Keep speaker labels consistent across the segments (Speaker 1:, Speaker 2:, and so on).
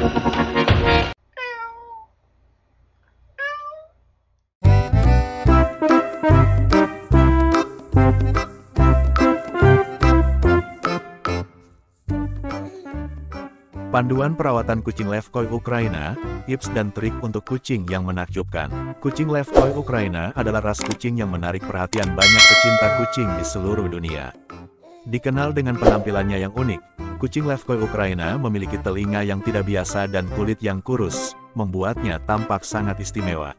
Speaker 1: Panduan perawatan kucing Levkoi Ukraina, tips dan trik untuk kucing yang menakjubkan. Kucing Levkoi Ukraina adalah ras kucing yang menarik perhatian banyak pecinta kucing di seluruh dunia. Dikenal dengan penampilannya yang unik, kucing Levkoi Ukraina memiliki telinga yang tidak biasa dan kulit yang kurus, membuatnya tampak sangat istimewa.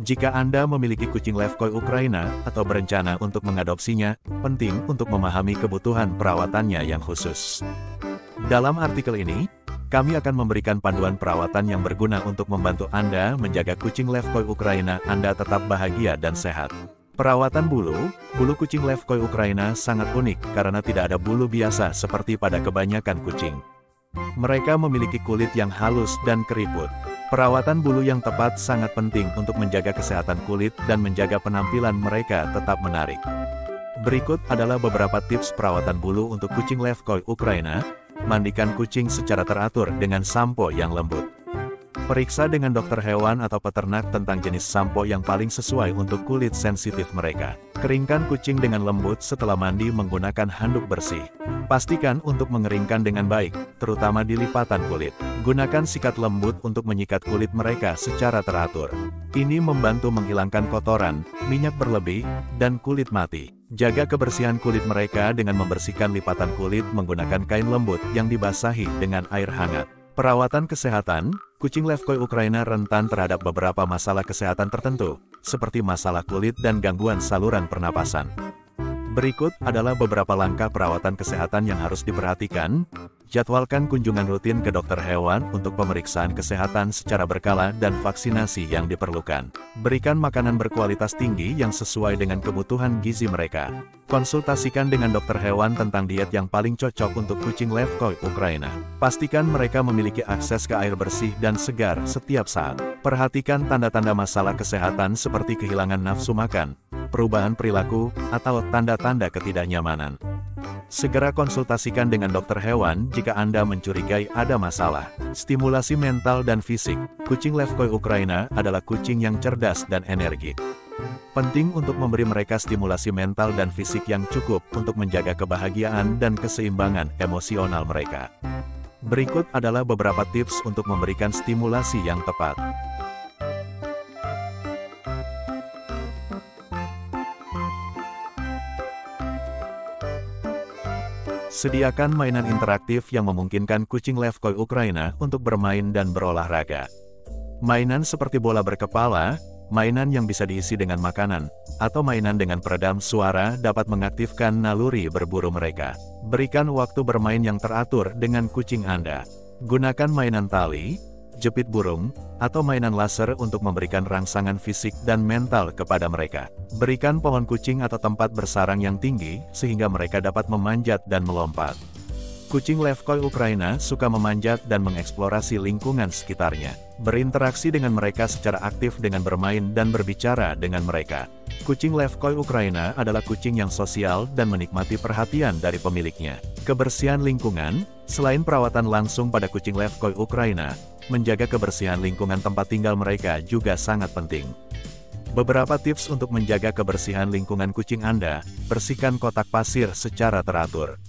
Speaker 1: Jika Anda memiliki kucing Levkoi Ukraina atau berencana untuk mengadopsinya, penting untuk memahami kebutuhan perawatannya yang khusus. Dalam artikel ini, kami akan memberikan panduan perawatan yang berguna untuk membantu Anda menjaga kucing Levkoi Ukraina Anda tetap bahagia dan sehat. Perawatan bulu, bulu kucing Levkoi Ukraina sangat unik karena tidak ada bulu biasa seperti pada kebanyakan kucing. Mereka memiliki kulit yang halus dan keriput. Perawatan bulu yang tepat sangat penting untuk menjaga kesehatan kulit dan menjaga penampilan mereka tetap menarik. Berikut adalah beberapa tips perawatan bulu untuk kucing Levkoi Ukraina, Mandikan kucing secara teratur dengan sampo yang lembut. Periksa dengan dokter hewan atau peternak tentang jenis sampo yang paling sesuai untuk kulit sensitif mereka. Keringkan kucing dengan lembut setelah mandi menggunakan handuk bersih. Pastikan untuk mengeringkan dengan baik, terutama di lipatan kulit. Gunakan sikat lembut untuk menyikat kulit mereka secara teratur. Ini membantu menghilangkan kotoran, minyak berlebih, dan kulit mati. Jaga kebersihan kulit mereka dengan membersihkan lipatan kulit menggunakan kain lembut yang dibasahi dengan air hangat. Perawatan kesehatan, kucing Levkoi Ukraina rentan terhadap beberapa masalah kesehatan tertentu, seperti masalah kulit dan gangguan saluran pernapasan. Berikut adalah beberapa langkah perawatan kesehatan yang harus diperhatikan, Jadwalkan kunjungan rutin ke dokter hewan untuk pemeriksaan kesehatan secara berkala dan vaksinasi yang diperlukan. Berikan makanan berkualitas tinggi yang sesuai dengan kebutuhan gizi mereka. Konsultasikan dengan dokter hewan tentang diet yang paling cocok untuk kucing Levkoi Ukraina. Pastikan mereka memiliki akses ke air bersih dan segar setiap saat. Perhatikan tanda-tanda masalah kesehatan seperti kehilangan nafsu makan, perubahan perilaku, atau tanda-tanda ketidaknyamanan. Segera konsultasikan dengan dokter hewan jika Anda mencurigai ada masalah. Stimulasi mental dan fisik. Kucing Levkoi Ukraina adalah kucing yang cerdas dan energik. Penting untuk memberi mereka stimulasi mental dan fisik yang cukup untuk menjaga kebahagiaan dan keseimbangan emosional mereka. Berikut adalah beberapa tips untuk memberikan stimulasi yang tepat. Sediakan mainan interaktif yang memungkinkan kucing Levkoi Ukraina untuk bermain dan berolahraga. Mainan seperti bola berkepala, mainan yang bisa diisi dengan makanan, atau mainan dengan peredam suara dapat mengaktifkan naluri berburu mereka. Berikan waktu bermain yang teratur dengan kucing Anda. Gunakan mainan tali, jepit burung, atau mainan laser untuk memberikan rangsangan fisik dan mental kepada mereka. Berikan pohon kucing atau tempat bersarang yang tinggi, sehingga mereka dapat memanjat dan melompat. Kucing Levkoi Ukraina suka memanjat dan mengeksplorasi lingkungan sekitarnya. Berinteraksi dengan mereka secara aktif dengan bermain dan berbicara dengan mereka. Kucing Levkoi Ukraina adalah kucing yang sosial dan menikmati perhatian dari pemiliknya. Kebersihan lingkungan, selain perawatan langsung pada kucing Levkoi Ukraina, menjaga kebersihan lingkungan tempat tinggal mereka juga sangat penting. Beberapa tips untuk menjaga kebersihan lingkungan kucing Anda, bersihkan kotak pasir secara teratur.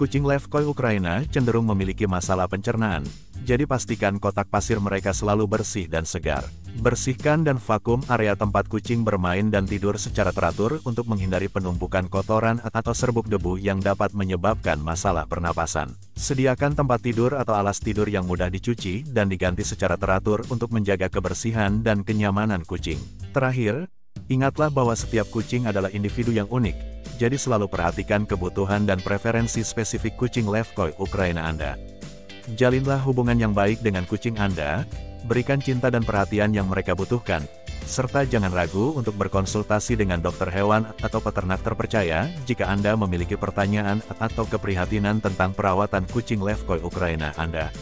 Speaker 1: Kucing Levkoi Ukraina cenderung memiliki masalah pencernaan, jadi pastikan kotak pasir mereka selalu bersih dan segar. Bersihkan dan vakum area tempat kucing bermain dan tidur secara teratur untuk menghindari penumpukan kotoran atau serbuk debu yang dapat menyebabkan masalah pernapasan. Sediakan tempat tidur atau alas tidur yang mudah dicuci dan diganti secara teratur untuk menjaga kebersihan dan kenyamanan kucing. Terakhir, ingatlah bahwa setiap kucing adalah individu yang unik, jadi selalu perhatikan kebutuhan dan preferensi spesifik kucing Levkoi Ukraina Anda. Jalinlah hubungan yang baik dengan kucing Anda, berikan cinta dan perhatian yang mereka butuhkan, serta jangan ragu untuk berkonsultasi dengan dokter hewan atau peternak terpercaya jika Anda memiliki pertanyaan atau keprihatinan tentang perawatan kucing Levkoi Ukraina Anda.